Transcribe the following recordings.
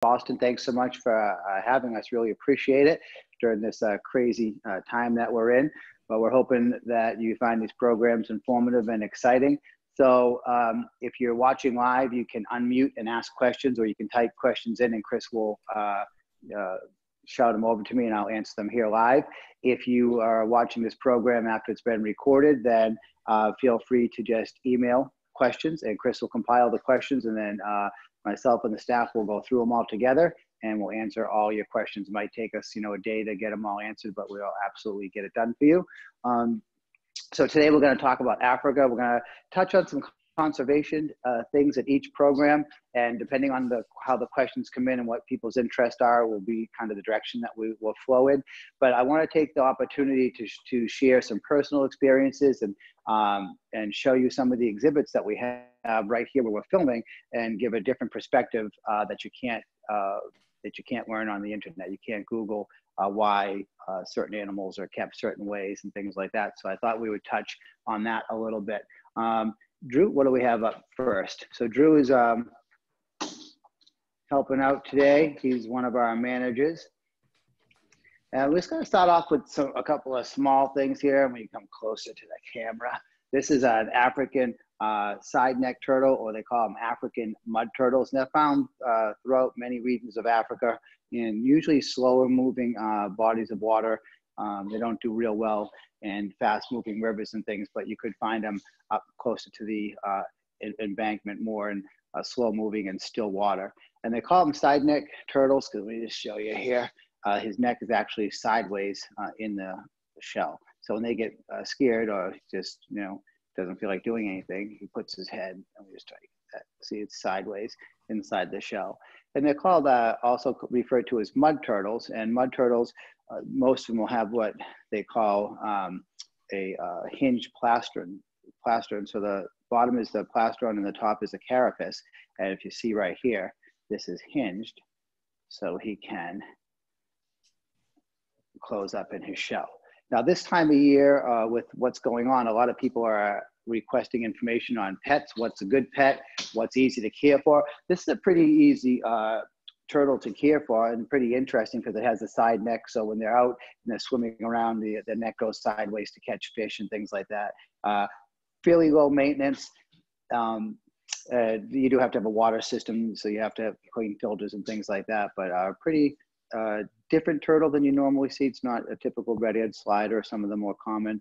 Boston. Thanks so much for uh, having us. Really appreciate it during this uh, crazy uh, time that we're in. But we're hoping that you find these programs informative and exciting. So um, if you're watching live, you can unmute and ask questions, or you can type questions in, and Chris will uh, uh, shout them over to me, and I'll answer them here live. If you are watching this program after it's been recorded, then uh, feel free to just email questions, and Chris will compile the questions, and then myself and the staff will go through them all together and we'll answer all your questions. It might take us, you know, a day to get them all answered, but we'll absolutely get it done for you. Um, so today we're going to talk about Africa. We're going to touch on some conservation uh, things at each program, and depending on the how the questions come in and what people's interests are, will be kind of the direction that we will flow in. But I want to take the opportunity to to share some personal experiences and um, and show you some of the exhibits that we have right here where we're filming, and give a different perspective uh, that you can't uh, that you can't learn on the internet. You can't Google uh, why uh, certain animals are kept certain ways and things like that. So I thought we would touch on that a little bit. Um, Drew, what do we have up first? So Drew is um, helping out today. He's one of our managers. And we're just going to start off with some, a couple of small things here. When you come closer to the camera, this is an African uh, side neck turtle, or they call them African mud turtles. And they're found uh, throughout many regions of Africa in usually slower moving uh, bodies of water. Um, they don't do real well in fast moving rivers and things, but you could find them up closer to the uh, embankment more in uh, slow moving and still water. And they call them side neck turtles because let me just show you here. Uh, his neck is actually sideways in the shell. So when they get uh, scared or just, you know, doesn't feel like doing anything, he puts his head and we just try to get that. See, it's sideways inside the shell. And they're called uh, also referred to as mud turtles. And mud turtles, uh, most of them will have what they call um, a uh, hinged plastron. Plastron. So the bottom is the plastron and the top is the carapace. And if you see right here, this is hinged, so he can close up in his shell. Now, this time of year, uh, with what's going on, a lot of people are requesting information on pets. What's a good pet? What's easy to care for? This is a pretty easy uh, turtle to care for and pretty interesting because it has a side neck. So when they're out and they're swimming around, the, the neck goes sideways to catch fish and things like that. Uh, fairly low maintenance. Um, uh, you do have to have a water system, so you have to have clean filters and things like that. But uh, pretty uh, different turtle than you normally see. It's not a typical red-eared slider, some of the more common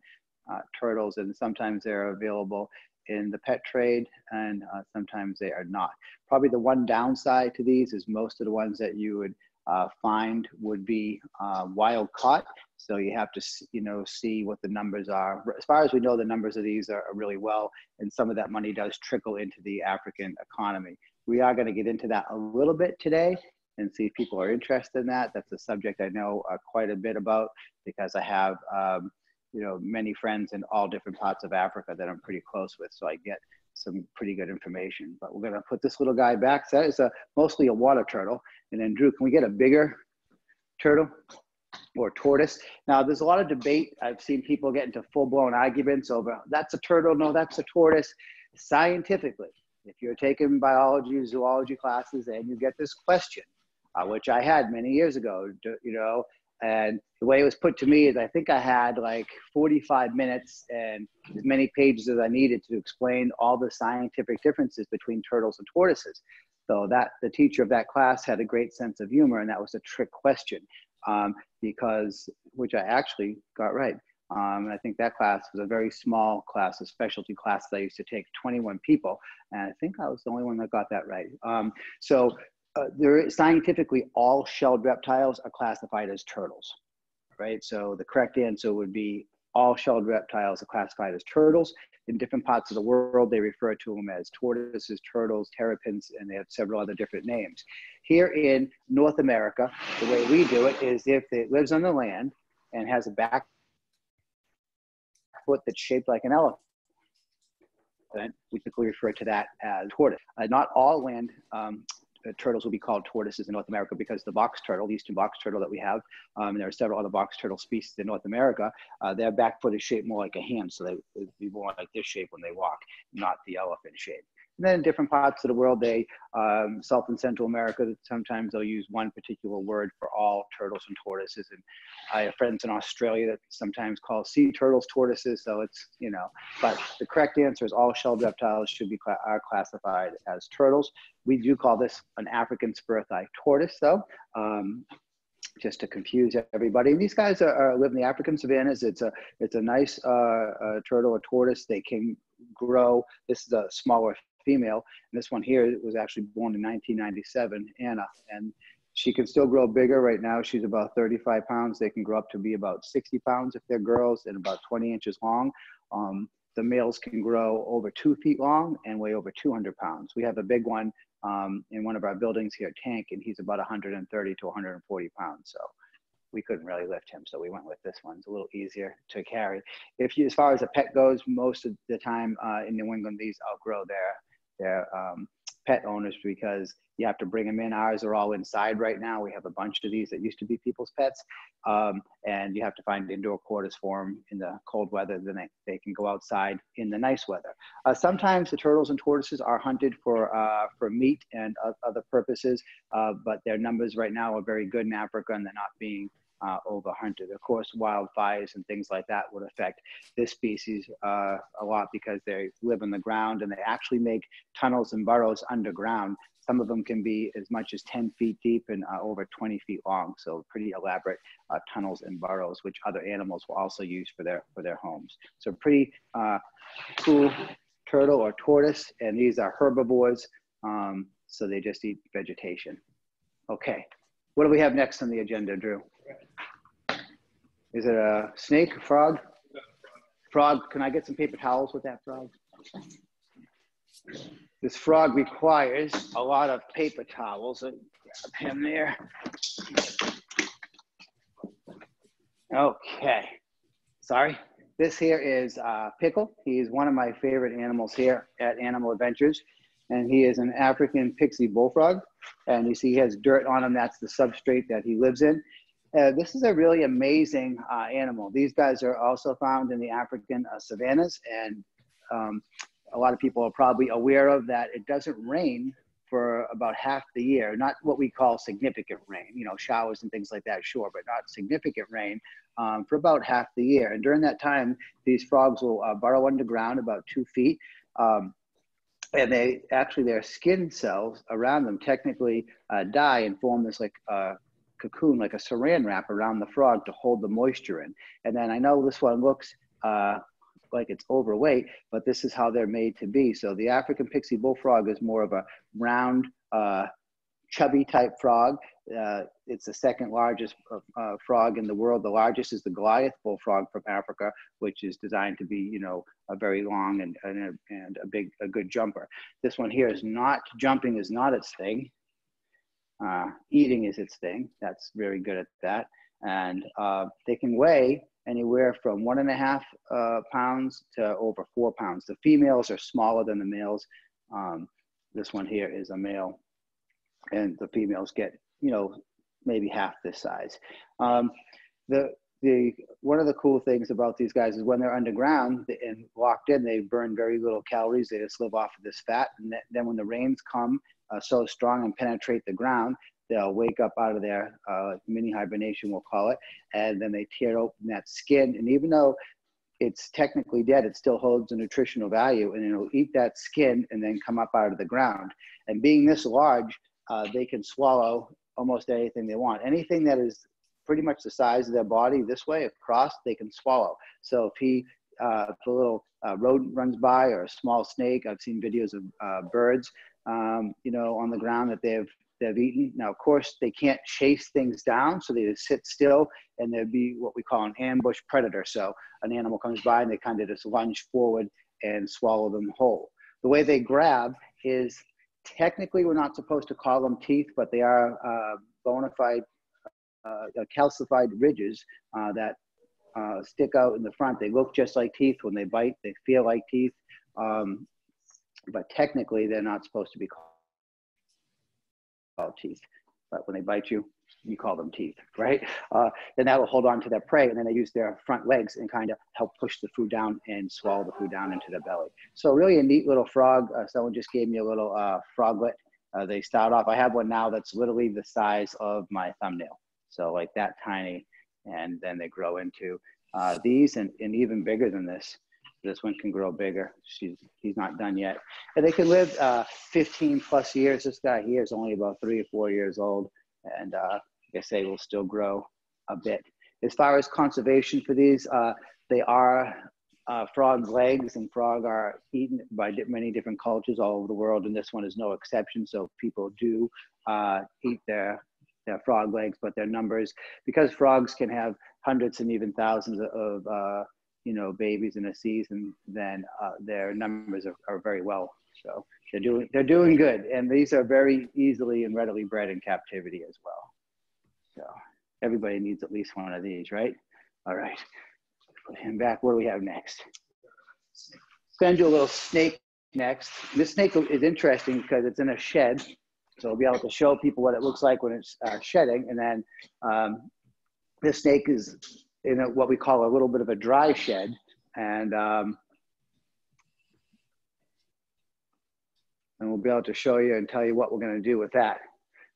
uh, turtles, and sometimes they're available in the pet trade and uh, sometimes they are not. Probably the one downside to these is most of the ones that you would uh, find would be uh, wild caught. So you have to, you know, see what the numbers are. As far as we know, the numbers of these are, are really well, and some of that money does trickle into the African economy. We are going to get into that a little bit today and see if people are interested in that. That's a subject I know uh, quite a bit about because I have, um, you know, many friends in all different parts of Africa that I'm pretty close with. So I get some pretty good information. But we're gonna put this little guy back. So that is a, mostly a water turtle. And then Drew, can we get a bigger turtle? or tortoise. Now, there's a lot of debate. I've seen people get into full blown arguments over that's a turtle, no, that's a tortoise. Scientifically, if you're taking biology, zoology classes, and you get this question, which I had many years ago, you know. And the way it was put to me is I think I had like 45 minutes and as many pages as I needed to explain all the scientific differences between turtles and tortoises. So that the teacher of that class had a great sense of humor, and that was a trick question um, because, which I actually got right. Um, and I think that class was a very small class, a specialty class that I used to take 21 people. And I think I was the only one that got that right. Um, so uh, there scientifically all shelled reptiles are classified as turtles, right? So the correct answer would be all shelled reptiles are classified as turtles. In different parts of the world, they refer to them as tortoises, turtles, terrapins, and they have several other different names. Here in North America, the way we do it is if it lives on the land and has a back foot that's shaped like an elephant, we typically refer to that as tortoise. Uh, not all land um, turtles will be called tortoises in North America because the box turtle, the eastern box turtle that we have, um, and there are several other box turtle species in North America, uh, their back foot is shaped more like a hand, so they be more like this shape when they walk, not the elephant shape. And then in different parts of the world, they, um, South and Central America, sometimes they'll use one particular word for all turtles and tortoises. And I have friends in Australia that sometimes call sea turtles tortoises. So it's, you know, but the correct answer is all shelled reptiles should be cl- are classified as turtles. We do call this an African spur-thigh tortoise, though. Um, just to confuse everybody. And these guys are, are, live in the African savannas. It's a it's a nice uh, uh, turtle or tortoise. They can grow. This is a smaller female, and this one here was actually born in 1997, Anna, and she can still grow bigger. Right now, she's about 35 pounds. They can grow up to be about 60 pounds if they're girls, and about 20 inches long. Um, the males can grow over two feet long and weigh over 200 pounds. We have a big one um, in one of our buildings here Tank, and he's about 130 to 140 pounds. So we couldn't really lift him, so we went with this one. It's a little easier to carry. If you, as far as a pet goes, most of the time uh, in New England, these outgrow their their um, pet owners because you have to bring them in. Ours are all inside right now. We have a bunch of these that used to be people's pets, um, and you have to find indoor quarters for them in the cold weather. Then they, they can go outside in the nice weather. Uh, sometimes the turtles and tortoises are hunted for uh, for meat and other purposes, uh, but their numbers right now are very good in Africa, and they're not being uh, overhunted. Of course, wildfires and things like that would affect this species uh, a lot because they live in the ground and they actually make tunnels and burrows underground. Some of them can be as much as 10 feet deep and uh, over 20 feet long. So pretty elaborate uh, tunnels and burrows, which other animals will also use for their, for their homes. So pretty uh, cool turtle or tortoise. And these are herbivores. Um, so they just eat vegetation. Okay, what do we have next on the agenda, Drew? Is it a snake, a frog? Frog, can I get some paper towels with that frog? This frog requires a lot of paper towels. Grab him there. Okay. Sorry. This here is uh, Pickle. He's one of my favorite animals here at Animal Adventures. And he is an African pixie bullfrog. And you see he has dirt on him. That's the substrate that he lives in. Uh, this is a really amazing uh, animal. These guys are also found in the African uh, savannas, and um, a lot of people are probably aware of that. It doesn't rain for about half the year. Not what we call significant rain, you know, showers and things like that, sure, but not significant rain um, for about half the year. And during that time, these frogs will uh, burrow underground about two feet. Um, and they actually, their skin cells around them technically uh, die and form this like uh, cocoon, like a saran wrap around the frog to hold the moisture in. And then I know this one looks uh, like it's overweight, but this is how they're made to be. So the African pixie bullfrog is more of a round, uh, chubby type frog. Uh, it's the second largest uh, frog in the world. The largest is the Goliath bullfrog from Africa, which is designed to be, you know, a very long and, and, a, and a big, a good jumper. This one here is not, jumping is not its thing. Uh, eating is its thing. That's very good at that. And uh, they can weigh anywhere from one and a half uh, pounds to over four pounds. The females are smaller than the males. Um, this one here is a male, and the females get, you know, maybe half this size. Um, the the one of the cool things about these guys is when they're underground and locked in, they burn very little calories. They just live off of this fat, and then when the rains come uh, so strong and penetrate the ground, they'll wake up out of their uh, mini hibernation, we'll call it, and then they tear open that skin. And even though it's technically dead, it still holds a nutritional value, and it'll eat that skin and then come up out of the ground. And being this large, uh, they can swallow almost anything they want. Anything that is pretty much the size of their body this way across, they can swallow. So if he uh, if a little uh, rodent runs by or a small snake, I've seen videos of uh, birds um, you know, on the ground that they've they've eaten. Now, of course, they can't chase things down, so they just sit still, and there'd be what we call an ambush predator. So an animal comes by and they kind of just lunge forward and swallow them whole. The way they grab is technically we're not supposed to call them teeth, but they are uh, bona fide uh, calcified ridges uh, that uh, stick out in the front. They look just like teeth when they bite. They feel like teeth. Um, but technically they're not supposed to be called teeth. but when they bite you, you call them teeth, right? Uh, then that will hold on to their prey, and then they use their front legs and kind of help push the food down and swallow the food down into their belly. So really a neat little frog. Uh, someone just gave me a little uh, froglet. Uh, they start off. I have one now that's literally the size of my thumbnail, so like that tiny, and then they grow into uh, these and, and even bigger than this. This one can grow bigger. She's he's not done yet, and they can live uh, 15 plus years. This guy here is only about three or four years old and uh, I they will still grow a bit. As far as conservation for these, uh, they are uh, frog legs and frog are eaten by many different cultures all over the world, and this one is no exception. So people do uh, eat their their frog legs, but their numbers because frogs can have hundreds and even thousands of uh, you know babies in a season, then uh, their numbers are, are very well. So they're doing they're doing good, and these are very easily and readily bred in captivity as well. So everybody needs at least one of these, right? All right. Put him back. What do we have next? Send you a little snake next. This snake is interesting because it's in a shed, so I'll be able to show people what it looks like when it's uh, shedding. And then um, this snake is in a, what we call a little bit of a dry shed, and um, and we'll be able to show you and tell you what we're going to do with that.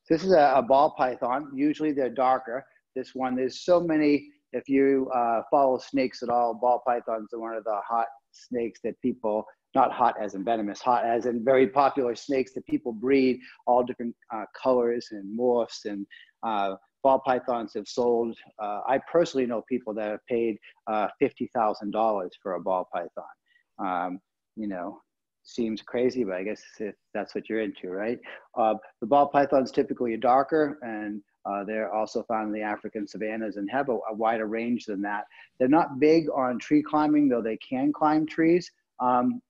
So this is a, a, ball python. Usually they're darker. This one, there's so many, if you uh, follow snakes at all, ball pythons are one of the hot snakes that people, not hot as in venomous, hot as in very popular snakes that people breed, all different uh, colors and morphs and uh, ball pythons have sold. Uh, I personally know people that have paid uh, $50,000 for a ball python. Um, you know, seems crazy, but I guess if that's what you're into, right? Uh, the ball pythons typically are darker and uh, they're also found in the African savannas and have a, a, wider range than that. They're not big on tree climbing, though they can climb trees. Um,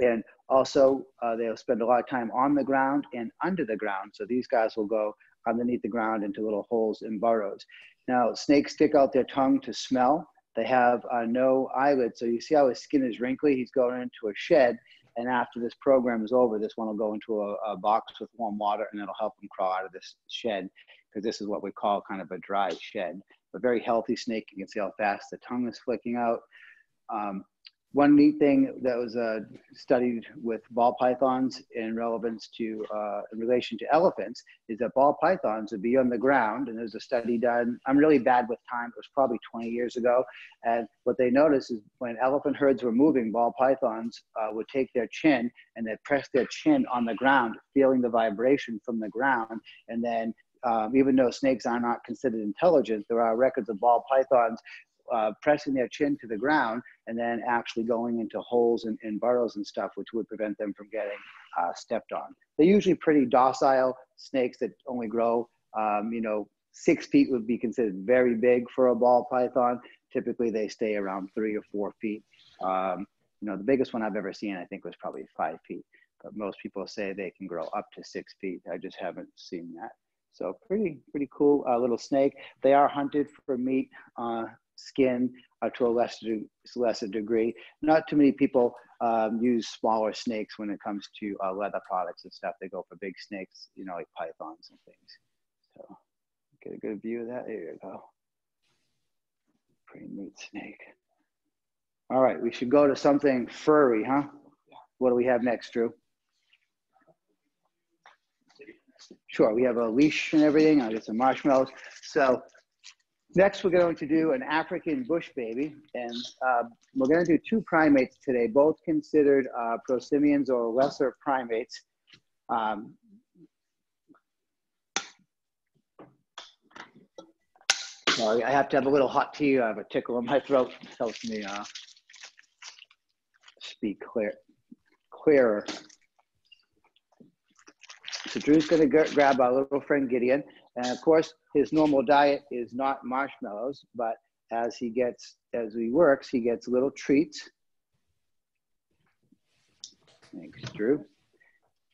and also, uh, they'll spend a lot of time on the ground and under the ground. So these guys will go underneath the ground into little holes and burrows. Now, snakes stick out their tongue to smell. They have uh, no eyelids. So you see how his skin is wrinkly? He's going into a shed. And after this program is over, this one will go into a, a box with warm water and it'll help him crawl out of this shed because this is what we call kind of a dry shed. A very healthy snake. You can see how fast the tongue is flicking out. Um, one neat thing that was uh, studied with ball pythons in relevance to, uh, in relation to elephants, is that ball pythons would be on the ground, and there's a study done. I'm really bad with time. It was probably 20 years ago, and what they noticed is when elephant herds were moving, ball pythons uh, would take their chin and they'd press their chin on the ground, feeling the vibration from the ground, and then um, even though snakes are not considered intelligent, there are records of ball pythons uh, pressing their chin to the ground and then actually going into holes and, and burrows and stuff, which would prevent them from getting uh, stepped on. They're usually pretty docile snakes that only grow, um, you know, six feet would be considered very big for a ball python. Typically, they stay around three or four feet. Um, you know, the biggest one I've ever seen, I think, was probably five feet. But most people say they can grow up to six feet. I just haven't seen that. So pretty, pretty cool uh, little snake. They are hunted for meat. Uh, skin uh, to a lesser, lesser degree. Not too many people um, use smaller snakes when it comes to uh, leather products and stuff. They go for big snakes, you know, like pythons and things. So get a good view of that. There you go. Pretty neat snake. All right, we should go to something furry, huh? What do we have next, Drew? Sure, we have a leash and everything. I get some marshmallows. So Next, we're going to do an African bush baby, and uh, we're going to do two primates today, both considered uh, prosimians or lesser primates. Um, sorry, I have to have a little hot tea. I have a tickle in my throat. It helps me uh, speak clear, clearer. So Drew's going to grab our little friend Gideon. And of course, his normal diet is not marshmallows, but as he gets, as he works, he gets little treats. Thanks, Drew.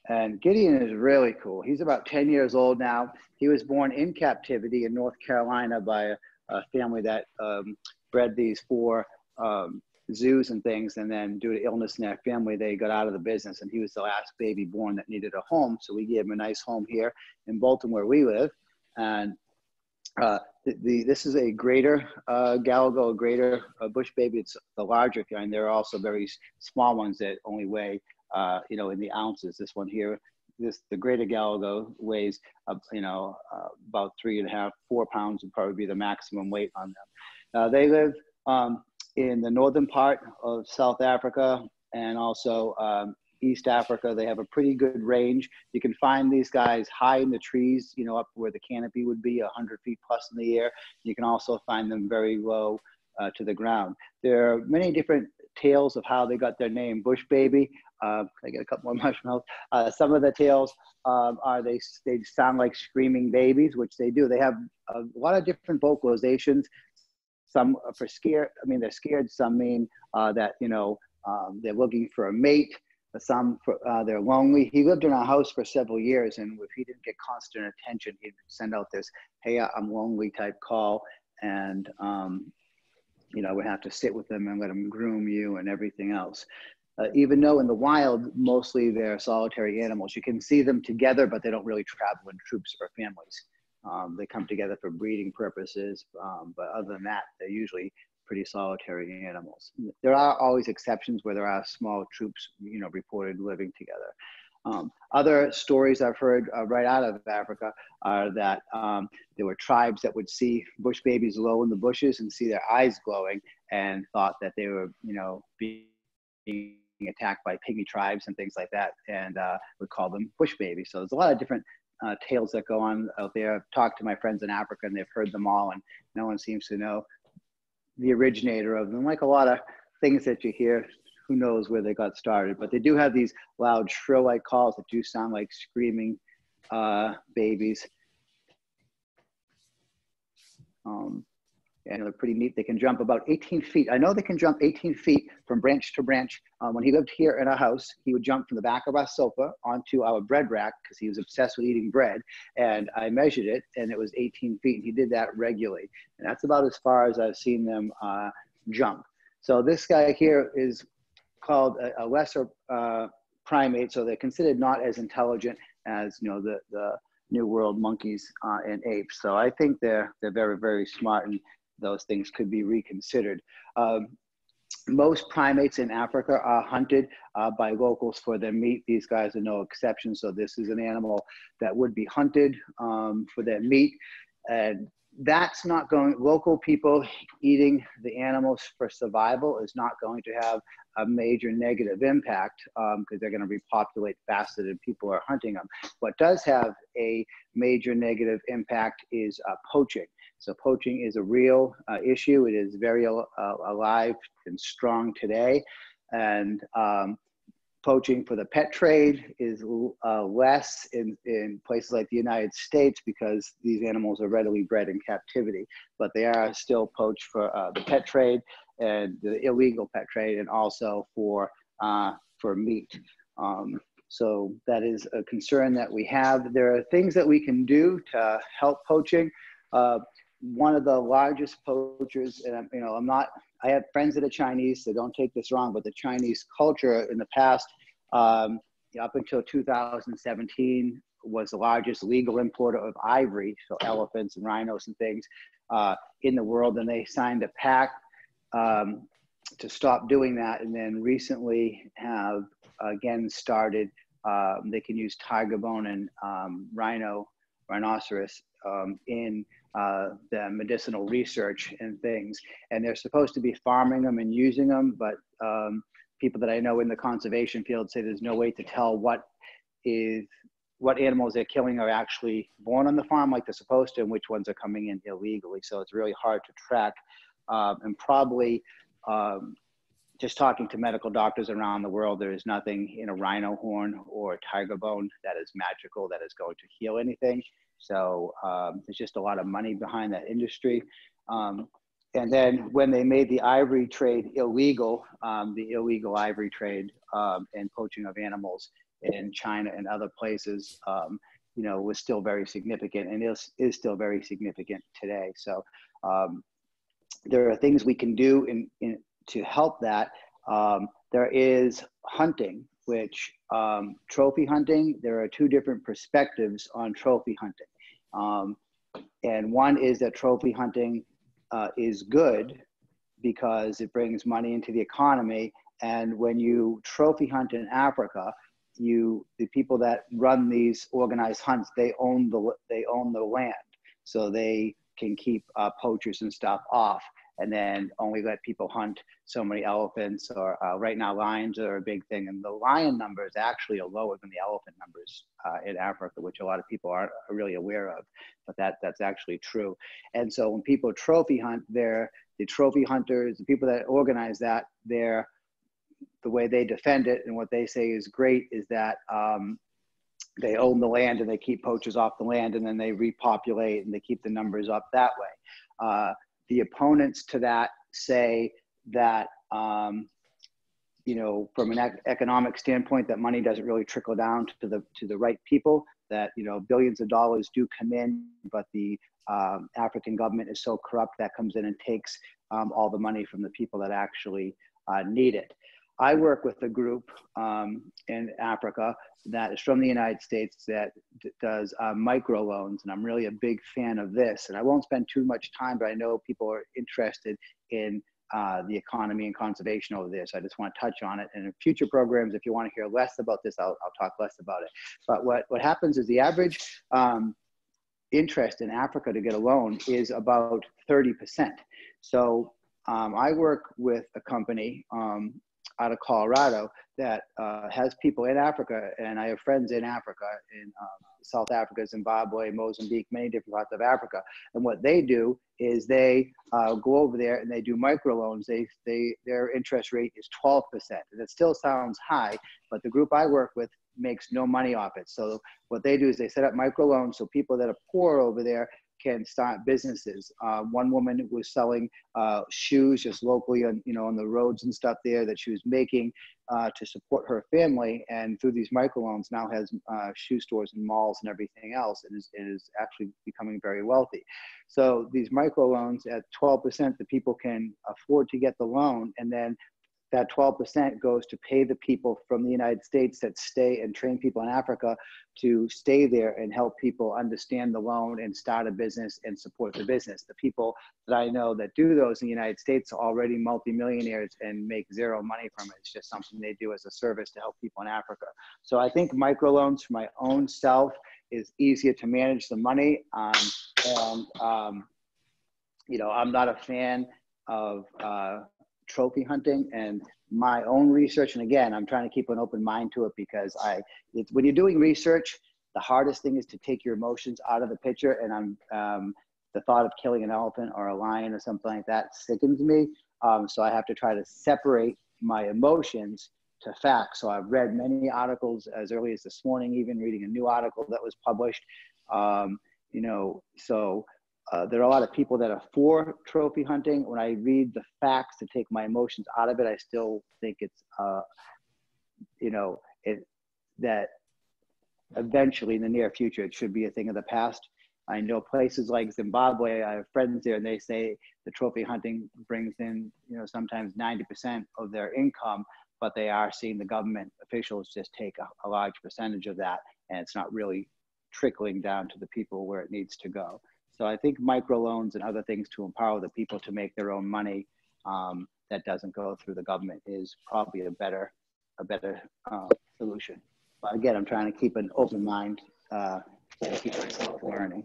And Gideon is really cool. He's about 10 years old now. He was born in captivity in North Carolina by a, a family that um, bred these for um, zoos and things. And then due to illness in their family, they got out of the business. And he was the last baby born that needed a home. So we gave him a nice home here in Bolton where we live. And uh, the, the, this is a greater uh, Galago, a greater uh, bush baby. It's the larger kind. There are also very small ones that only weigh, uh, you know, in the ounces. This one here, this the greater Galago weighs, uh, you know, uh, about three and a half, four pounds would probably be the maximum weight on them. They live um, in the northern part of South Africa and also um, East Africa. They have a pretty good range. You can find these guys high in the trees, you know, up where the canopy would be, 100 feet plus in the air. You can also find them very low uh, to the ground. There are many different tales of how they got their name, Bush Baby. Uh, I get a couple more marshmallows. Uh, some of the tales um, are they they sound like screaming babies, which they do. They have a lot of different vocalizations. Some for scared. I mean, they're scared. Some mean uh, that you know um, they're looking for a mate. Some for, uh, they're lonely. He lived in our house for several years, and if he didn't get constant attention, he'd send out this "Hey, I'm lonely" type call, and um, you know we have to sit with them and let them groom you and everything else. Uh, even though in the wild, mostly they're solitary animals, you can see them together, but they don't really travel in troops or families. Um, they come together for breeding purposes, um, but other than that, they're usually pretty solitary animals. There are always exceptions where there are small troops, you know, reported living together. Um, other stories I've heard uh, right out of Africa are that um, there were tribes that would see bush babies low in the bushes and see their eyes glowing and thought that they were, you know, being attacked by pygmy tribes and things like that and uh, would call them bush babies. So there's a lot of different uh, tales that go on out there. I've talked to my friends in Africa and they've heard them all and no one seems to know the originator of them. Like a lot of things that you hear, who knows where they got started, but they do have these loud, shrill like calls that do sound like screaming uh, babies. Um, and they're pretty neat. They can jump about 18 feet. I know they can jump 18 feet from branch to branch. Um, when he lived here in our house, he would jump from the back of our sofa onto our bread rack because he was obsessed with eating bread. And I measured it, and it was 18 feet. And he did that regularly. And that's about as far as I've seen them uh, jump. So this guy here is called a, a lesser uh, primate. So they're considered not as intelligent as you know the the New World monkeys uh, and apes. So I think they're they're very very smart and those things could be reconsidered. Um, most primates in Africa are hunted uh, by locals for their meat. These guys are no exception. So this is an animal that would be hunted um, for their meat. And that's not going, local people eating the animals for survival is not going to have a major negative impact because um, they're going to repopulate faster than people are hunting them. What does have a major negative impact is uh, poaching. So poaching is a real uh, issue. It is very uh, alive and strong today. And um, poaching for the pet trade is uh, less in, in places like the United States because these animals are readily bred in captivity, but they are still poached for uh, the pet trade and the illegal pet trade and also for, uh, for meat. Um, so that is a concern that we have. There are things that we can do to help poaching. One of the largest poachers, and you know, I'm not, I have friends that are Chinese, so don't take this wrong, but the Chinese culture in the past, um, up until 2017, was the largest legal importer of ivory, so elephants and rhinos and things, uh, in the world. And they signed a pact um, to stop doing that. And then recently have again started, um, they can use tiger bone and um, rhino, rhinoceros um, in uh, the medicinal research and things. And they're supposed to be farming them and using them, but um, people that I know in the conservation field say there's no way to tell what is what animals they're killing are actually born on the farm like they're supposed to and which ones are coming in illegally. So it's really hard to track. Um, and probably um, just talking to medical doctors around the world, there is nothing in a rhino horn or tiger bone that is magical that is going to heal anything. So um, there's just a lot of money behind that industry. Um, and then when they made the ivory trade illegal, um, the illegal ivory trade um, and poaching of animals in China and other places, um, you know, was still very significant and is, is still very significant today. So um, there are things we can do in, in to help that, there is hunting, which um, trophy hunting, there are two different perspectives on trophy hunting. Um, and one is that trophy hunting uh, is good because it brings money into the economy. And when you trophy hunt in Africa, you the people that run these organized hunts, they own the they own the land, so they can keep uh, poachers and stuff off and then only let people hunt so many elephants or uh, right now lions are a big thing and the lion numbers actually are lower than the elephant numbers uh, in africa which a lot of people aren't really aware of but that that's actually true. And so when people trophy hunt they're the trophy hunters the people that organize that they're the way they defend it and what they say is great is that um, they own the land and they keep poachers off the land and then they repopulate and they keep the numbers up that way. Uh, the opponents to that say that um, you know from an ec- economic standpoint that money doesn't really trickle down to the to the right people that you know billions of dollars do come in but the um, african government is so corrupt that comes in and takes um, all the money from the people that actually uh, need it I work with a group um, in Africa that is from the United States that d- does uh, microloans, and I'm really a big fan of this. And I won't spend too much time, but I know people are interested in uh, the economy and conservation over. So I just want to touch on it. And in future programs, if you want to hear less about this, I'll, I'll talk less about it. But what, what happens is the average um, interest in Africa to get a loan is about 30%. So um, I work with a company um, out of Colorado that uh, has people in Africa, and I have friends in Africa, in um, South Africa, Zimbabwe, Mozambique, many different parts of Africa. And what they do is they uh, go over there and they do microloans. They, they, their interest rate is 12%. And it still sounds high, but the group I work with makes no money off it. So what they do is they set up microloans so people that are poor over there can start businesses. Uh, one woman was selling uh, shoes just locally on you know on the roads and stuff there that she was making uh, to support her family, and through these microloans now has uh, shoe stores and malls and everything else, and is, is actually becoming very wealthy. So these microloans at 12%, the people can afford to get the loan, and then that 12% goes to pay the people from the United States that stay and train people in Africa to stay there and help people understand the loan and start a business and support the business. The people that I know that do those in the United States are already multimillionaires and make zero money from it. It's just something they do as a service to help people in Africa. So I think microloans for my own self is easier to manage the money. Um, and, um, you know, I'm not a fan of, uh, trophy hunting and my own research. And again, I'm trying to keep an open mind to it because I, it's, when you're doing research, the hardest thing is to take your emotions out of the picture. And I'm, um, the thought of killing an elephant or a lion or something like that sickens me. Um, so I have to try to separate my emotions to facts. So I've read many articles as early as this morning, even reading a new article that was published. Um, you know, so uh, there are a lot of people that are for trophy hunting. When I read the facts to take my emotions out of it, I still think it's, uh, you know, it that eventually in the near future it should be a thing of the past. I know places like Zimbabwe. I have friends there, and they say the trophy hunting brings in, you know, sometimes 90% of their income, but they are seeing the government officials just take a, a large percentage of that, and it's not really trickling down to the people where it needs to go. So I think microloans and other things to empower the people to make their own money um, that doesn't go through the government is probably a better a better uh, solution. But again, I'm trying to keep an open mind uh, keep myself learning.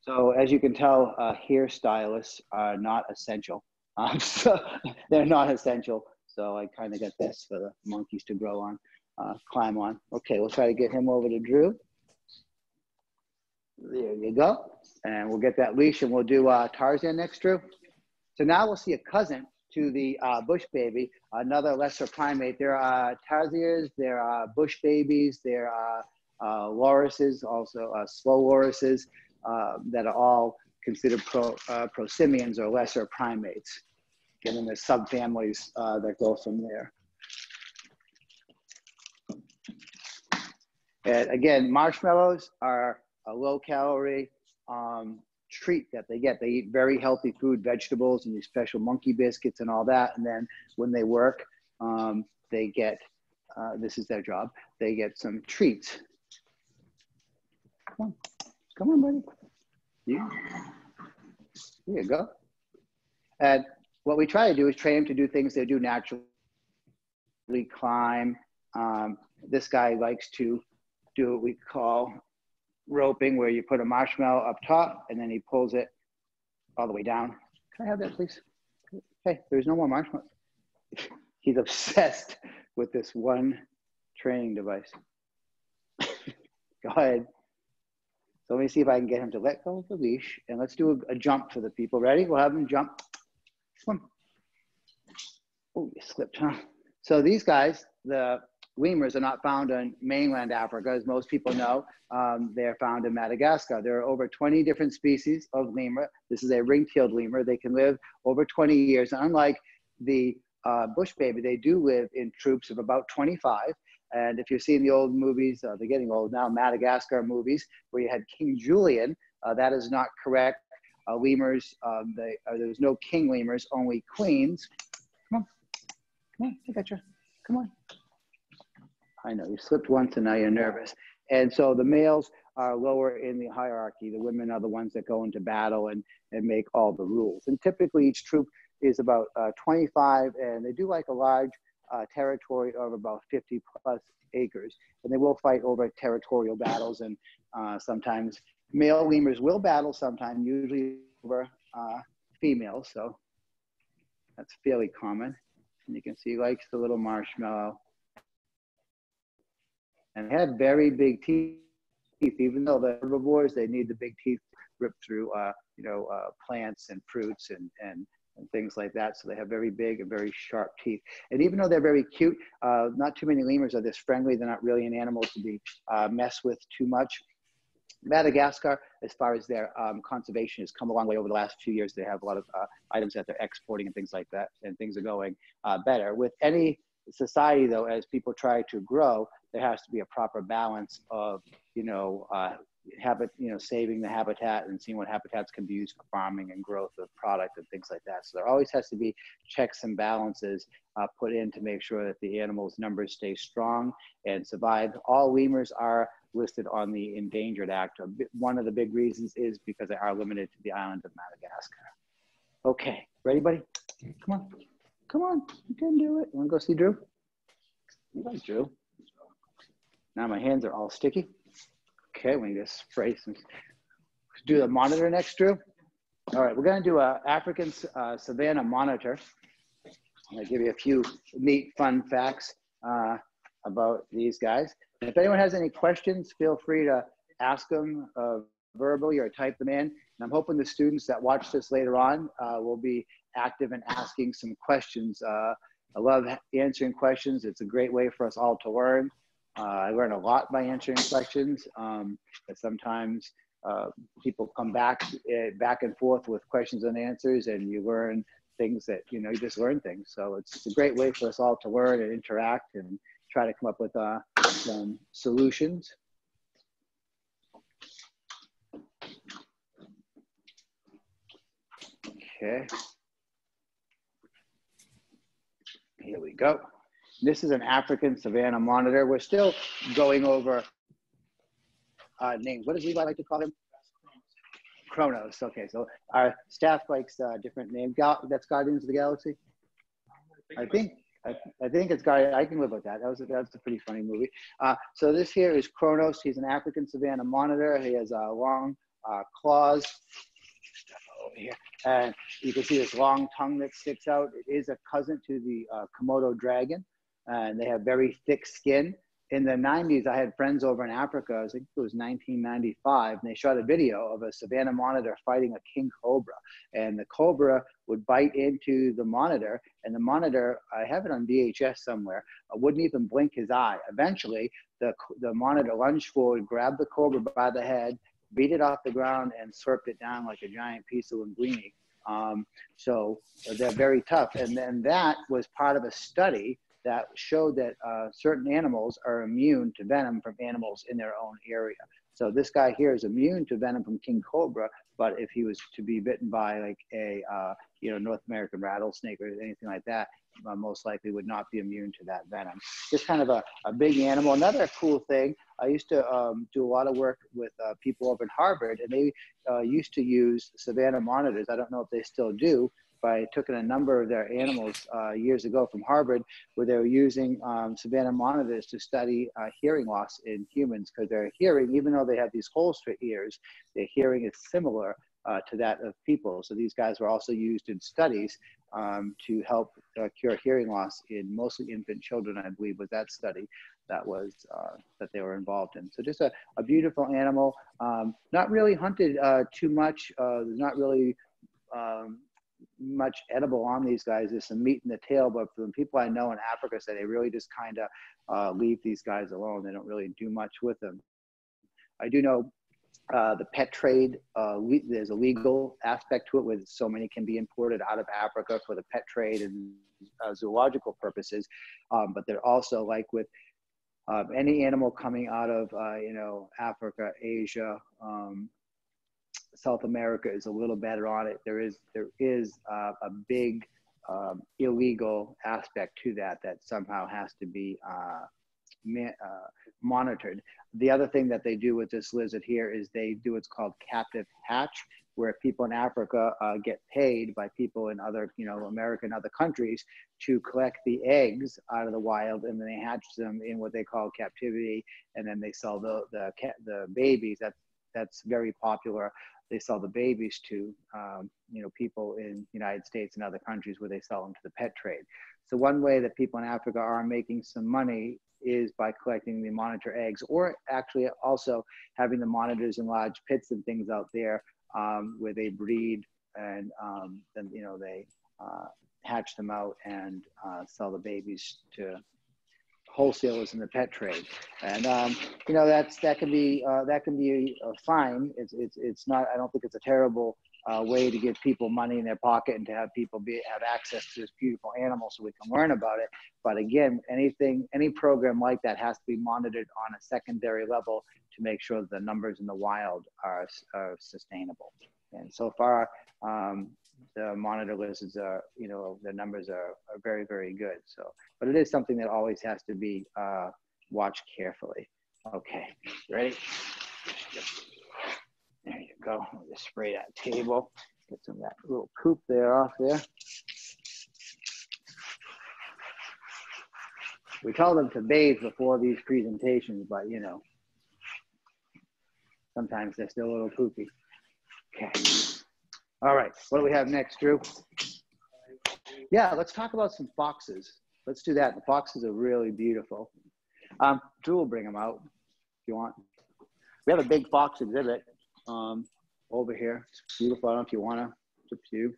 So as you can tell, uh, hairstylists are not essential. Um, so they're not essential. So I kind of get this for the monkeys to grow on, uh, climb on. Okay, we'll try to get him over to Drew. There you go. And we'll get that leash and we'll do uh, Tarzan next, Drew. So now we'll see a cousin to the uh, bush baby, another lesser primate. There are tarsiers, there are bush babies, there are uh, lorises, also uh, slow lorises uh, that are all considered pro, uh, prosimians or lesser primates. Given the subfamilies uh, that go from there. And again, marshmallows are a low calorie, um, treat that they get. They eat very healthy food, vegetables, and these special monkey biscuits and all that. And then when they work, um, they get uh, this is their job. They get some treats. Come on, come on, buddy. Yeah. Here you go. And what we try to do is train them to do things they do naturally. Climb. Um, this guy likes to do what we call roping, where you put a marshmallow up top and then he pulls it all the way down. Can I have that, please? Hey, there's no more marshmallows. He's obsessed with this one training device. go ahead. So let me see if I can get him to let go of the leash and let's do a, a jump for the people. Ready? We'll have him jump. Swim. Oh, you slipped, huh? So these guys, the lemurs are not found in mainland Africa, as most people know. Um, they're found in Madagascar. There are over 20 different species of lemur. This is a ring-tailed lemur. They can live over 20 years. Unlike the uh, bush baby, they do live in troops of about 25. And if you've seen the old movies, uh, they're getting old now, Madagascar movies, where you had King Julien, uh, that is not correct. Uh, lemurs, um, they, uh, there's no king lemurs, only queens. Come on, come on, I got you. Come on. I know you slipped once and now you're nervous. And so the males are lower in the hierarchy. The women are the ones that go into battle and, and make all the rules. And typically each troop is about uh, 25 and they do like a large uh, territory of about 50 plus acres. And they will fight over territorial battles and uh, sometimes male lemurs will battle sometimes, usually over uh, females. So that's fairly common. And you can see he likes the little marshmallow. And they have very big teeth, even though they're herbivores, they need the big teeth to rip through, uh, you know, uh, plants and fruits and, and and things like that. So they have very big and very sharp teeth. And even though they're very cute, uh, not too many lemurs are this friendly. They're not really an animal to be uh, messed with too much. Madagascar, as far as their um, conservation has come a long way over the last few years. They have a lot of uh, items that they're exporting and things like that, and things are going uh, better. With any society, though, as people try to grow, there has to be a proper balance of, you know, uh, habit, you know, saving the habitat and seeing what habitats can be used for farming and growth of product and things like that. So there always has to be checks and balances uh, put in to make sure that the animals' numbers stay strong and survive. All lemurs are listed on the Endangered Act. One of the big reasons is because they are limited to the island of Madagascar. Okay, ready, buddy? Come on, come on, you can do it. You wanna go see Drew? You like Drew. Now my hands are all sticky. Okay, we need to spray some. Do the monitor next, Drew. All right, we're going to do a African uh, savanna monitor. I'm going to give you a few neat, fun facts uh, about these guys. And if anyone has any questions, feel free to ask them uh, verbally or type them in. And I'm hoping the students that watch this later on uh, will be active in asking some questions. Uh, I love answering questions. It's a great way for us all to learn. Uh, I learn a lot by answering questions. Um, sometimes uh, people come back uh, back and forth with questions and answers, and you learn things that you know you just learn things. So it's a great way for us all to learn and interact and try to come up with uh, some solutions. Okay. Here we go. This is an African savanna monitor. We're still going over uh, names. What does Levi like to call him? Kronos. Okay, so our staff likes uh, different name. Gal that's Guardians of the Galaxy. I think I, I think it's Guardian. I can live with that. That was a, that was a pretty funny movie. Uh, so this here is Kronos. He's an African savanna monitor. He has uh, long uh, claws. Over here. And you can see this long tongue that sticks out. It is a cousin to the uh, Komodo dragon and they have very thick skin. In the 90s, I had friends over in Africa, I think it was 1995, and they shot a video of a savanna monitor fighting a king cobra. And the cobra would bite into the monitor, and the monitor, I have it on VHS somewhere, uh, wouldn't even blink his eye. Eventually, the, the monitor lunged forward, grabbed the cobra by the head, beat it off the ground, and slurped it down like a giant piece of linguine. Um, so they're very tough. And then that was part of a study that showed that uh, certain animals are immune to venom from animals in their own area. So this guy here is immune to venom from king cobra, but if he was to be bitten by like a uh, you know North American rattlesnake or anything like that, uh, most likely would not be immune to that venom. Just kind of a, a big animal. Another cool thing, I used to um, do a lot of work with uh, people over at Harvard, and they uh, used to use Savanna monitors. I don't know if they still do, I took in a number of their animals uh, years ago from Harvard, where they were using um, Savanna monitors to study uh, hearing loss in humans because their hearing, even though they have these holes for ears, their hearing is similar uh, to that of people. So these guys were also used in studies um, to help uh, cure hearing loss in mostly infant children, I believe was that study that was uh, that they were involved in. So just a, a beautiful animal, um, not really hunted uh, too much, uh, not really um, much edible on these guys. There's some meat in the tail, but the people I know in Africa, say they really just kind of uh, leave these guys alone. They don't really do much with them. I do know uh, the pet trade, uh, le- there's a legal aspect to it where so many can be imported out of Africa for the pet trade and uh, zoological purposes. Um, but they're also like with um, any animal coming out of, uh, you know, Africa, Asia, um, South America is a little better on it. There is there is uh, a big um, illegal aspect to that that somehow has to be uh, uh, monitored. The other thing that they do with this lizard here is they do what's called captive hatch, where people in Africa uh, get paid by people in other, you know, America and other countries to collect the eggs out of the wild, and then they hatch them in what they call captivity, and then they sell the the the babies. That's that's very popular they sell the babies to um, you know people in United States and other countries where they sell them to the pet trade. So one way that people in Africa are making some money is by collecting the monitor eggs, or actually also having the monitors in large pits and things out there um, where they breed and um, then you know they uh, hatch them out and uh, sell the babies to wholesalers in the pet trade, and um, you know that's that can be uh, that can be a fine. It's it's it's not. I don't think it's a terrible uh, way to give people money in their pocket and to have people be have access to this beautiful animal so we can learn about it. But again, anything any program like that has to be monitored on a secondary level to make sure the numbers in the wild are, are sustainable. And so far, um, the monitor lizards are, you know, the numbers are, are very, very good. So, but it is something that always has to be uh, watched carefully. Okay, ready? There you go. Just spray that table. Get some that little poop there off there. We tell them to bathe before these presentations, but you know, sometimes they're still a little poopy. Okay. All right, what do we have next, Drew? Yeah, let's talk about some foxes. Let's do that. The foxes are really beautiful. Um, Drew will bring them out if you want. We have a big fox exhibit um, over here. It's beautiful. I don't know if you want to. It's.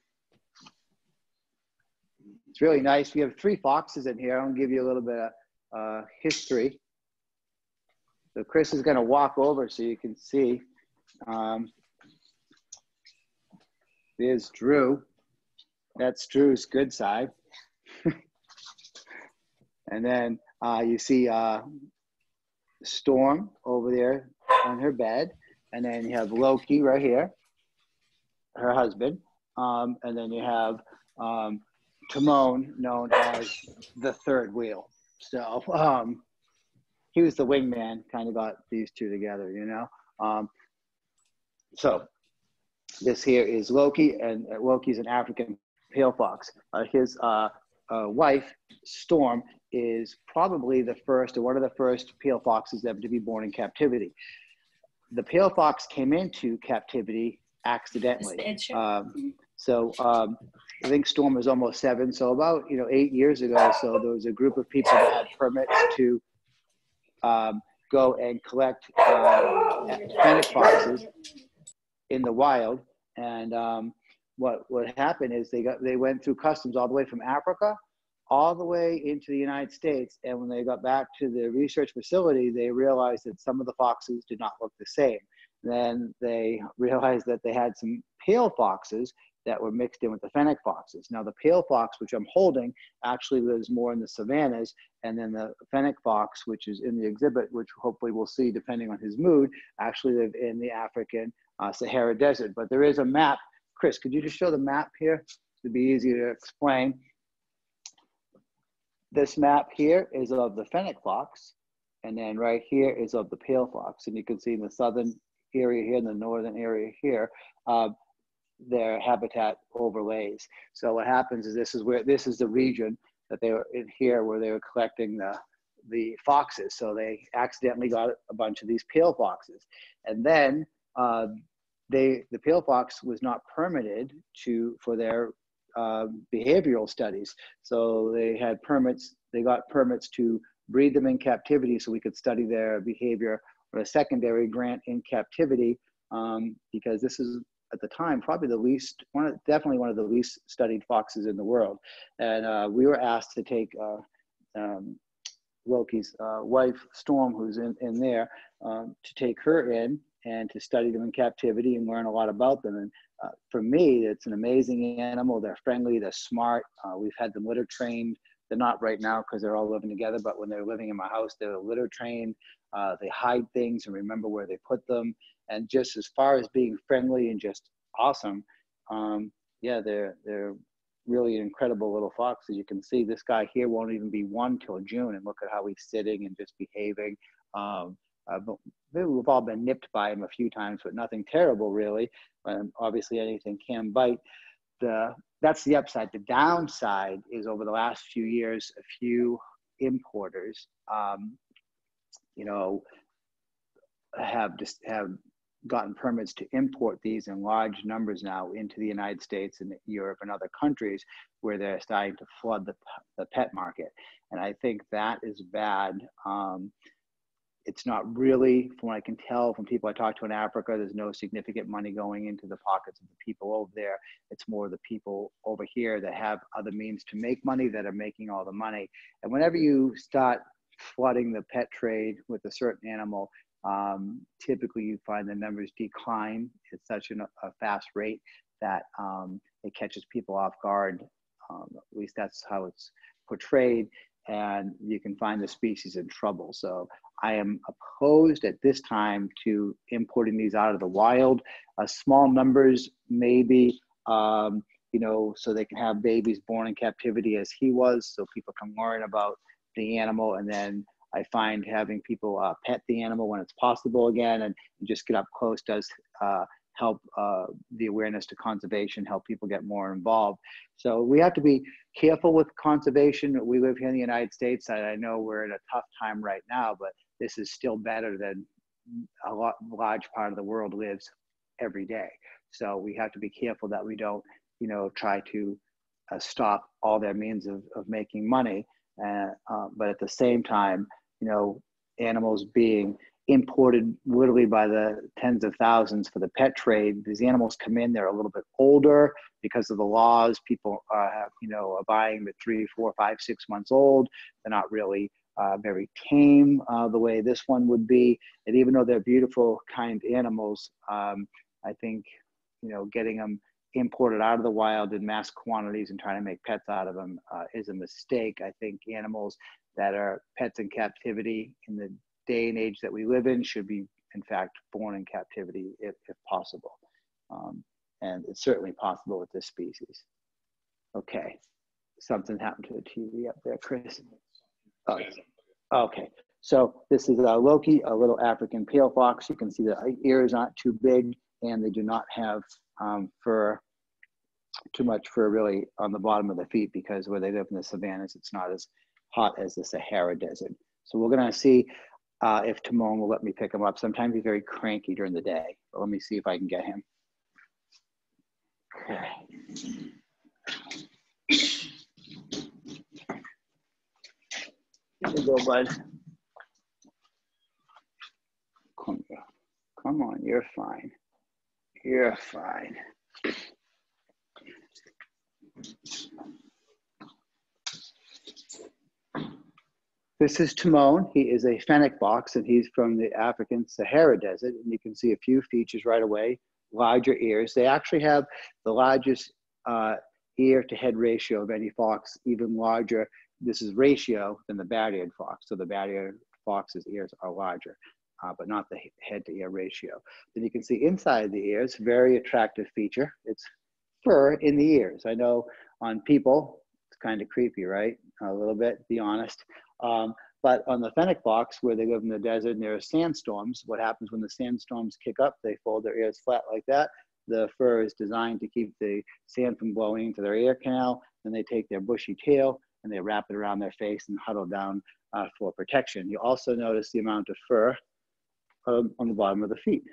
It's really nice. We have three foxes in here. I'll give you a little bit of uh, history. So Chris is going to walk over so you can see. Um, there's Drew. That's Drew's good side. and then uh, you see uh, Storm over there on her bed. And then you have Loki right here, her husband. Um, and then you have um, Timon, known as the third wheel. So um, he was the wingman, kind of got these two together, you know. Um, so this here is Loki, and uh, Loki's an African pale fox. Uh, his uh, uh, wife, Storm, is probably the first or one of the first pale foxes ever to be born in captivity. The pale fox came into captivity accidentally. Um, so um, I think Storm was almost seven. So about you know eight years ago, so there was a group of people that had permits to um, go and collect uh, fennec foxes in the wild. And um, what what happened is they got they went through customs all the way from Africa all the way into the United States. And when they got back to the research facility, they realized that some of the foxes did not look the same. Then they realized that they had some pale foxes that were mixed in with the fennec foxes. Now the pale fox, which I'm holding, actually lives more in the savannas, and then the fennec fox, which is in the exhibit, which hopefully we'll see depending on his mood, actually live in the African uh, Sahara Desert. But there is a map. Chris, could you just show the map here? To be easy to explain. This map here is of the fennec fox, and then right here is of the pale fox. And you can see in the southern area here, in the northern area here, uh, their habitat overlays. So what happens is this is where this is the region that they were in here where they were collecting the the foxes. So they accidentally got a bunch of these pale foxes, and then uh, they the pale fox was not permitted to for their uh, behavioral studies. So they had permits. They got permits to breed them in captivity so we could study their behavior or a secondary grant in captivity um, because this is at the time probably the least one of, definitely one of the least studied foxes in the world. And uh, we were asked to take uh, um, uh, wife Storm who's in, in there um, to take her in and to study them in captivity and learn a lot about them. And uh, for me it's an amazing animal. They're friendly they're smart. Uh, we've had them litter trained. They're not right now because they're all living together, but when they're living in my house, they're litter trained. Uh, they hide things and remember where they put them. And just as far as being friendly and just awesome, um, yeah, they're they're really incredible little foxes. You can see this guy here won't even be one till June, and look at how he's sitting and just behaving. Um, uh, we've all been nipped by him a few times, but nothing terrible really. And obviously, anything can bite. The that's the upside. The downside is over the last few years, a few importers, um, you know, have just have gotten permits to import these in large numbers now into the United States and Europe and other countries where they're starting to flood the, the pet market. And I think that is bad. Um, it's not really, from what I can tell from people I talk to in Africa, there's no significant money going into the pockets of the people over there. It's more the people over here that have other means to make money that are making all the money. And whenever you start flooding the pet trade with a certain animal, um, typically you find the numbers decline at such an, a fast rate that um, it catches people off guard. Um, at least that's how it's portrayed and you can find the species in trouble. So I am opposed at this time to importing these out of the wild. Uh, small numbers, maybe, um, you know, so they can have babies born in captivity as he was, so people can learn about the animal. And then I find having people uh, pet the animal when it's possible again and, and just get up close does uh, help uh, the awareness to conservation, help people get more involved. So we have to be careful with conservation. We live here in the United States. I, I know we're in a tough time right now, but this is still better than a lot, large part of the world lives every day. So we have to be careful that we don't, you know, try to uh, stop all their means of, of making money. Uh, uh, but at the same time, you know, animals being imported literally by the tens of thousands for the pet trade. These animals come in, they're a little bit older because of the laws. People uh, have, you know, are buying the three, four, five, six months old. They're not really uh, very tame uh, the way this one would be. And even though they're beautiful, kind animals, um, I think, you know, getting them imported out of the wild in mass quantities and trying to make pets out of them uh, is a mistake. I think animals that are pets in captivity in the day and age that we live in should be, in fact, born in captivity if, if possible. Um, and it's certainly possible with this species. Okay, something happened to the TV up there, Chris. Oh, okay, so this is a Loki, a little African pale fox. You can see the ears aren't too big and they do not have um, fur, too much fur really on the bottom of the feet because where they live in the savannas, it's not as hot as the Sahara Desert. So we're gonna see uh, if Timon will let me pick him up. Sometimes he's very cranky during the day, but let me see if I can get him. Okay. Here you go, bud. Come on, you're fine. You're fine. This is Timon. He is a fennec fox and he's from the African Sahara Desert. And you can see a few features right away, larger ears. They actually have the largest uh, ear to head ratio of any fox even larger. This is ratio than the bat-eared fox. So the bat-eared fox's ears are larger, uh, but not the head to ear ratio. Then you can see inside the ears, very attractive feature. It's fur in the ears. I know on people, it's kind of creepy, right? A little bit, be honest. Um, but on the fennec fox, where they live in the desert and there are sandstorms, what happens when the sandstorms kick up? They fold their ears flat like that. The fur is designed to keep the sand from blowing into their ear canal. Then they take their bushy tail and they wrap it around their face and huddle down uh, for protection. You also notice the amount of fur on the bottom of the feet.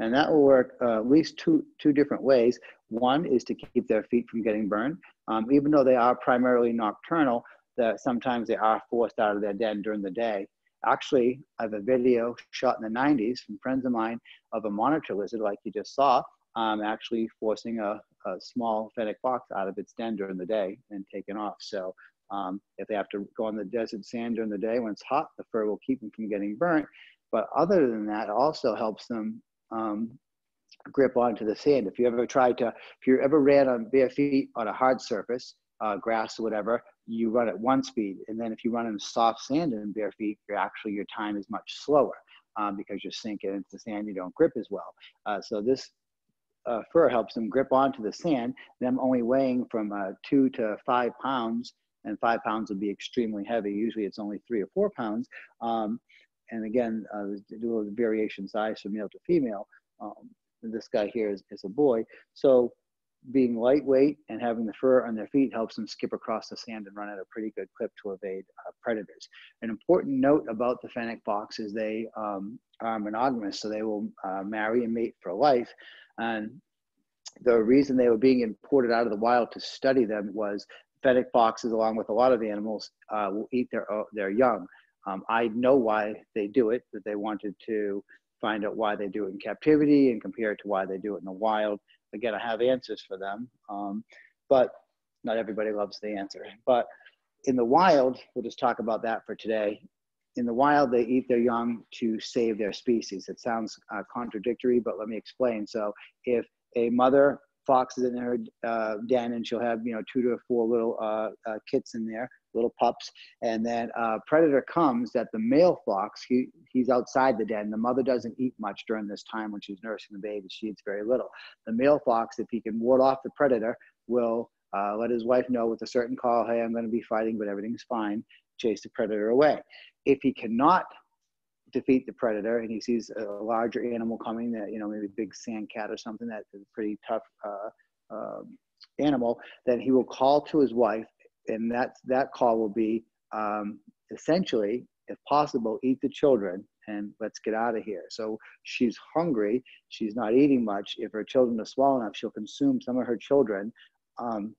And that will work uh, at least two, two different ways. One is to keep their feet from getting burned. Um, even though they are primarily nocturnal, that sometimes they are forced out of their den during the day. Actually, I have a video shot in the 90s from friends of mine of a monitor lizard, like you just saw, um, actually forcing a, a small fennec fox out of its den during the day and taking off. So um, if they have to go on the desert sand during the day when it's hot, the fur will keep them from getting burnt. But other than that, it also helps them um, grip onto the sand. If you ever tried to, if you ever ran on bare feet on a hard surface, uh, grass or whatever, you run at one speed. And then if you run in soft sand in bare feet, you're actually, your time is much slower um, because you're sinking into the sand, you don't grip as well. Uh, so this uh, fur helps them grip onto the sand, them only weighing from uh, two to five pounds, and five pounds would be extremely heavy. Usually it's only three or four pounds. Um, and again, uh, do a variation size from male to female. Um, this guy here is, is a boy. So being lightweight and having the fur on their feet helps them skip across the sand and run at a pretty good clip to evade uh, predators. An important note about the fennec fox is they um, are monogamous, so they will uh, marry and mate for life. And the reason they were being imported out of the wild to study them was fennec foxes, along with a lot of the animals, uh, will eat their, their young. Um, I know why they do it, that they wanted to find out why they do it in captivity and compare it to why they do it in the wild. Again, I have answers for them, um, but not everybody loves the answer. But in the wild, we'll just talk about that for today. In the wild, they eat their young to save their species. It sounds uh, contradictory, but let me explain. So if a mother fox is in her uh, den and she'll have, you know, two to four little uh, uh kits in there, little pups. And then a predator comes that the male fox, he, he's outside the den. The mother doesn't eat much during this time when she's nursing the baby. She eats very little. The male fox, if he can ward off the predator, will uh, let his wife know with a certain call, hey, I'm going to be fighting, but everything's fine, chase the predator away. If he cannot defeat the predator and he sees a larger animal coming that, you know, maybe a big sand cat or something that is a pretty tough uh, uh, animal, then he will call to his wife and that that call will be um, essentially, if possible, eat the children and let's get out of here. So she's hungry. She's not eating much. If her children are small enough, she'll consume some of her children. Um,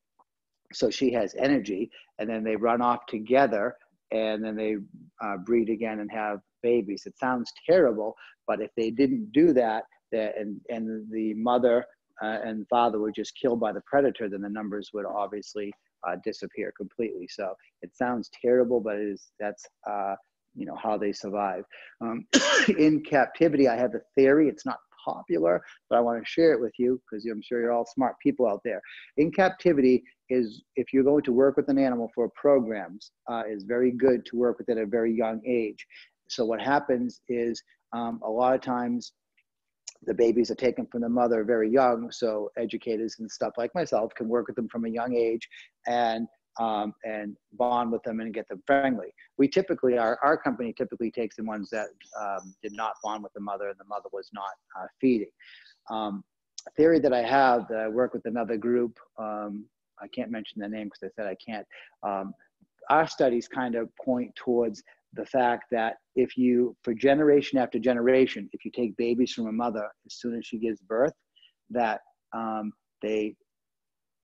so she has energy, and then they run off together, and then they uh, breed again and have babies. It sounds terrible, but if they didn't do that, and and the mother uh, and father were just killed by the predator, then the numbers would obviously uh, disappear completely. So it sounds terrible, but it is that's uh, you know how they survive. Um, in captivity, I have a theory. It's not popular, but I want to share it with you because I'm sure you're all smart people out there. In captivity is if you're going to work with an animal for programs, uh, is very good to work with at a very young age. So what happens is um, a lot of times the babies are taken from the mother very young, so educators and stuff like myself can work with them from a young age and um, and bond with them and get them friendly. We typically, our, our company typically takes the ones that um, did not bond with the mother and the mother was not uh, feeding. Um, a theory that I have that I work with another group, um, I can't mention the name because I said I can't. Um, our studies kind of point towards the fact that if you, for generation after generation, if you take babies from a mother as soon as she gives birth, that um, they,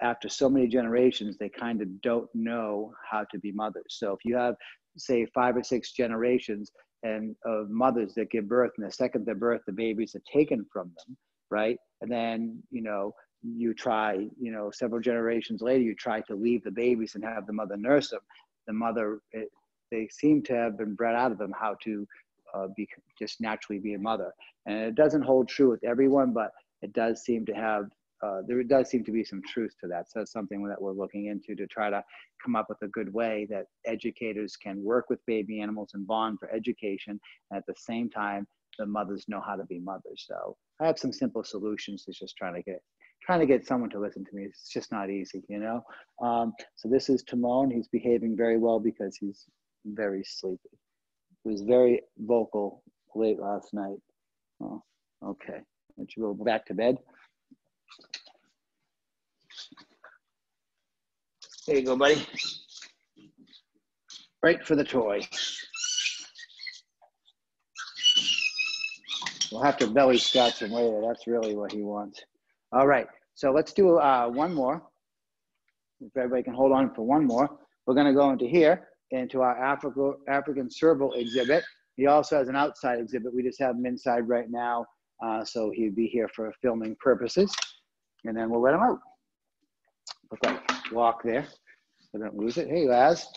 after so many generations, they kind of don't know how to be mothers. So if you have, say, five or six generations and of mothers that give birth, and the second they birth, the babies are taken from them, right? And then, you know, you try, you know, several generations later, you try to leave the babies and have the mother nurse them. The mother, it, they seem to have been bred out of them how to uh, be just naturally be a mother. And it doesn't hold true with everyone, but it does seem to have uh, there does seem to be some truth to that. So that's something that we're looking into to try to come up with a good way that educators can work with baby animals and bond for education. And at the same time, the mothers know how to be mothers. So I have some simple solutions to just trying to get trying to get someone to listen to me. It's just not easy, you know. Um, so this is Timon. He's behaving very well because he's very sleepy. He was very vocal late last night. Oh, okay. Let you go back to bed. There you go, buddy. Right for the toy. We'll have to belly scratch him later. That's really what he wants. All right, so let's do uh, one more. If everybody can hold on for one more. We're gonna go into here, into our Africa, African serval exhibit. He also has an outside exhibit. We just have him inside right now, uh, so he'd be here for filming purposes. And then we'll let him out. Put that lock there so don't lose it. Hey, Laz.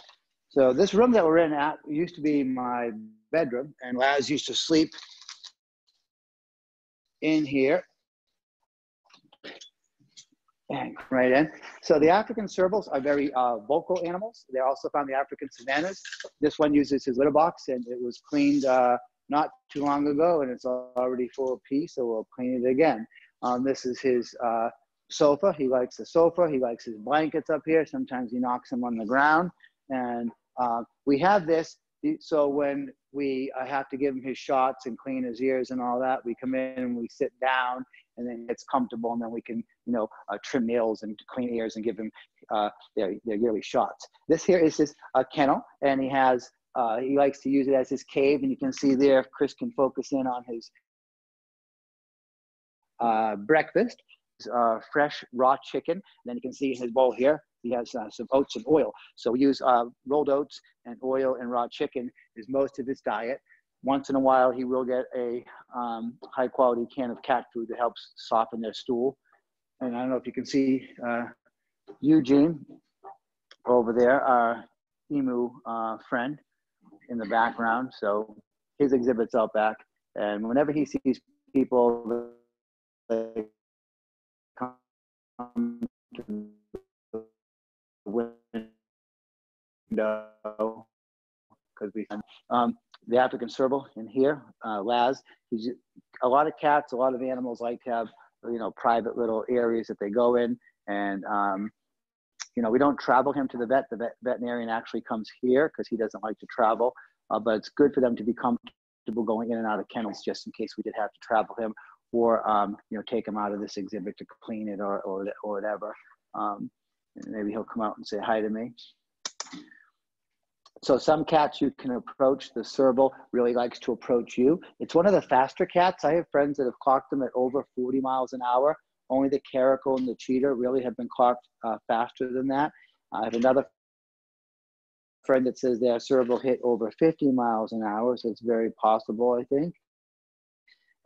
So this room that we're in at used to be my bedroom, and Laz used to sleep in here and right in. So the African servals are very uh, vocal animals. They're also found the African savannas. This one uses his litter box and it was cleaned uh, not too long ago and it's already full of pee, so we'll clean it again. Um, this is his uh, sofa. He likes the sofa. He likes his blankets up here. Sometimes he knocks them on the ground. And uh, we have this so when we uh, have to give him his shots and clean his ears and all that, we come in and we sit down and then it's comfortable and then we can, you know, uh, trim nails and clean ears and give him uh, their, their yearly shots. This here is his uh, kennel and he has, he likes to use it as his cave and you can see there, Chris can focus in on his uh, breakfast, uh, fresh raw chicken. Then you can see his bowl here, he has uh, some oats and oil. So we use uh, rolled oats and oil and raw chicken is most of his diet. Once in a while, he will get a um, high quality can of cat food that helps soften their stool. And I don't know if you can see uh, Eugene over there, our emu uh, friend in the background. So his exhibit's out back. And whenever he sees people, come to window because we um, the African serval in here, uh, Laz. He's a lot of cats, a lot of animals like to have you know private little areas that they go in, and um, you know we don't travel him to the vet. The vet, veterinarian actually comes here because he doesn't like to travel. Uh, but it's good for them to be comfortable going in and out of kennels just in case we did have to travel him or um, you know take him out of this exhibit to clean it or or, or whatever. Um, maybe he'll come out and say hi to me. So some cats you can approach, the serval really likes to approach you. It's one of the faster cats. I have friends that have clocked them at over 40 miles an hour. Only the caracal and the cheetah really have been clocked uh, faster than that. I have another friend that says their serval hit over 50 miles an hour, so it's very possible, I think.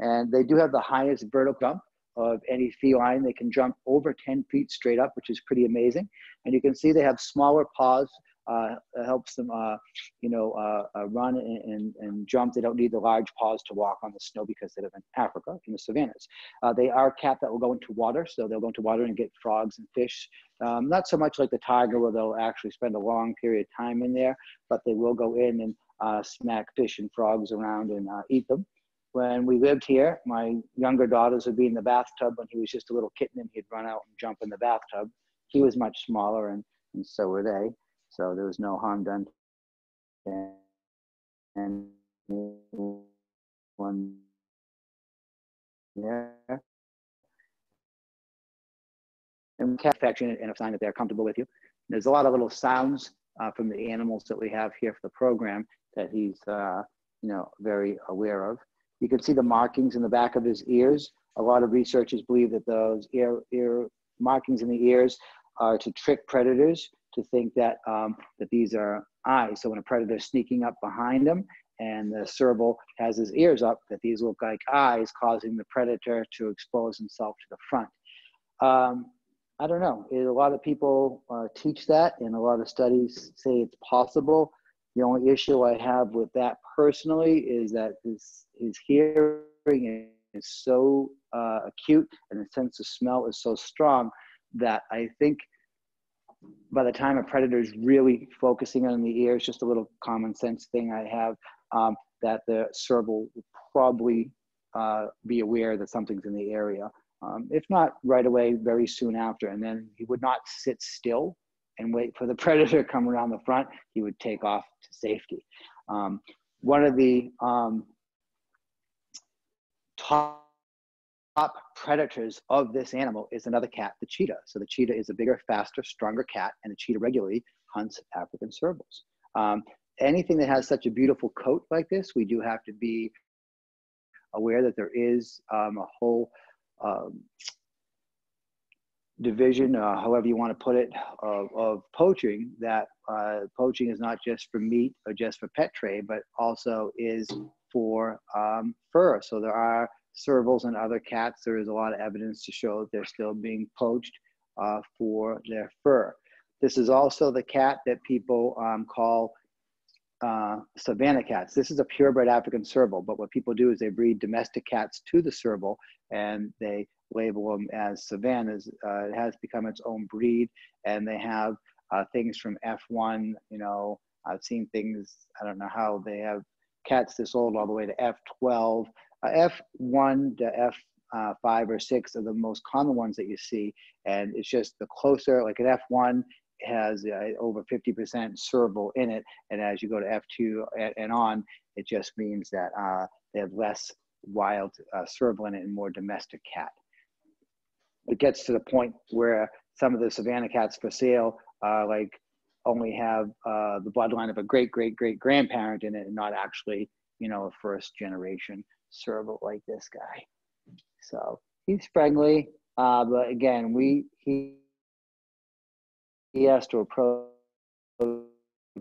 And they do have the highest vertical jump of any feline. They can jump over 10 feet straight up, which is pretty amazing. And you can see they have smaller paws. Uh, helps them, uh, you know, uh, uh, run and, and, and, jump. They don't need the large paws to walk on the snow because they live in Africa, in the savannas. Uh, they are a cat that will go into water, so they'll go into water and get frogs and fish. Um, not so much like the tiger, where they'll actually spend a long period of time in there, but they will go in and uh, smack fish and frogs around and eat them when we lived here, my younger daughters would be in the bathtub when he was just a little kitten and he'd run out and jump in the bathtub. He was much smaller and, and so were they. So there was no harm done. And one there. And cat affection and a sign that they're comfortable with you. There's a lot of little sounds uh, from the animals that we have here for the program that he's, uh, you know, very aware of. You can see the markings in the back of his ears. A lot of researchers believe that those ear, ear markings in the ears are to trick predators to think that, um, that these are eyes. So when a predator is sneaking up behind him and the serval has his ears up, that these look like eyes, causing the predator to expose himself to the front. Um, I don't know. A lot of people uh, teach that, and a lot of studies say it's possible. The only issue I have with that personally is that his, his hearing is so uh, acute and the sense of smell is so strong that I think by the time a predator is really focusing on the ear, it's just a little common sense thing I have, um, that the serval will probably uh, be aware that something's in the area. Um, if not right away, very soon after. And then he would not sit still and wait for the predator to come around the front. He would take off to safety. Um, one of the um, top predators of this animal is another cat, the cheetah. So the cheetah is a bigger, faster, stronger cat, and the cheetah regularly hunts African servals. Um, anything that has such a beautiful coat like this, we do have to be aware that there is um, a whole um, division, uh, however you want to put it, of, of poaching. That uh, poaching is not just for meat or just for pet trade, but also is for um, fur. So there are servals and other cats, there is a lot of evidence to show that they're still being poached uh, for their fur. This is also the cat that people um, call uh, savanna cats. This is a purebred African serval, but what people do is they breed domestic cats to the serval and they label them as savannas. Uh, it has become its own breed and they have uh, things from F1, you know, I've seen things, I don't know how they have cats this old all the way to F12 uh, F1 to F5 uh, or 6 are the most common ones that you see. And it's just the closer, like an F1 has uh, over 50% serval in it. And as you go to F2 and, and on, it just means that uh, they have less wild uh, serval in it and more domestic cat. It gets to the point where some of the Savannah cats for sale, uh, like only have uh, the bloodline of a great great great grandparent in it and not actually you know a first generation serval like this guy. So he's friendly, uh, but again, we he he has to approach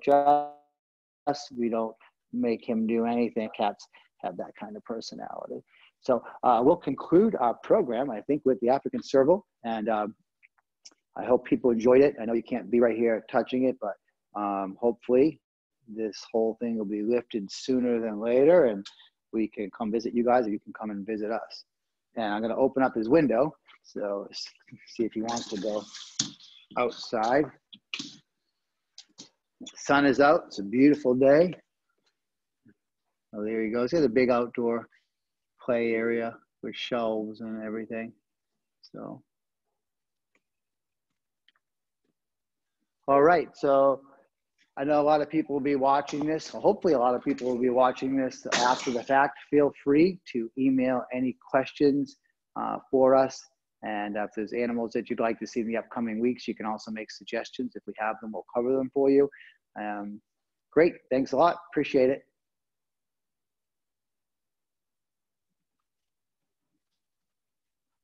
us. We don't make him do anything. Cats have that kind of personality. So uh, we'll conclude our program, I think, with the African serval, and um, I hope people enjoyed it. I know you can't be right here touching it, but um, hopefully this whole thing will be lifted sooner than later, and we can come visit you guys or you can come and visit us. And I'm going to open up his window. So see if he wants to go outside. Sun is out. It's a beautiful day. Oh, there he goes. Here's a big outdoor play area with shelves and everything. So, all right. So I know a lot of people will be watching this. Hopefully, a lot of people will be watching this after the fact. Feel free to email any questions uh, for us. And if there's animals that you'd like to see in the upcoming weeks, you can also make suggestions. If we have them, we'll cover them for you. Um, great. Thanks a lot. Appreciate it.